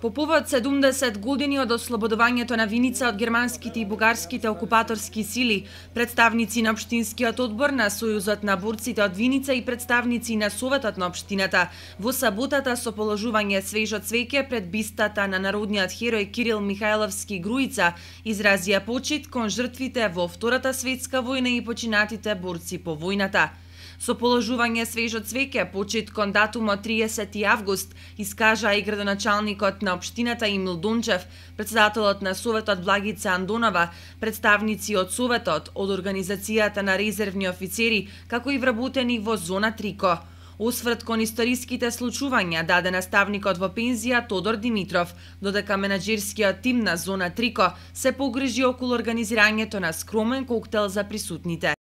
По повод 70 години од ослободувањето на Виница од германските и бугарските окупаторски сили, представници на Обштинскиот одбор на Сојузот на борците од Виница и представници на Советот на Обштината во саботата со положување свежо цвеќе пред бистата на народниот херој Кирил Михајловски Груица изразија почит кон жртвите во Втората светска војна и починатите борци по војната. Со положување свежо цвеќе почит кон датумот 30 август искажа и градоначалникот на општината Имил Дунчев, председателот на Советот Благица Андонова, представници од Советот, од Организацијата на резервни офицери, како и вработени во зона Трико. Осврт кон историските случувања даде наставникот во пензија Тодор Димитров, додека менаџерскиот тим на зона Трико се погрижи околу организирањето на скромен коктел за присутните.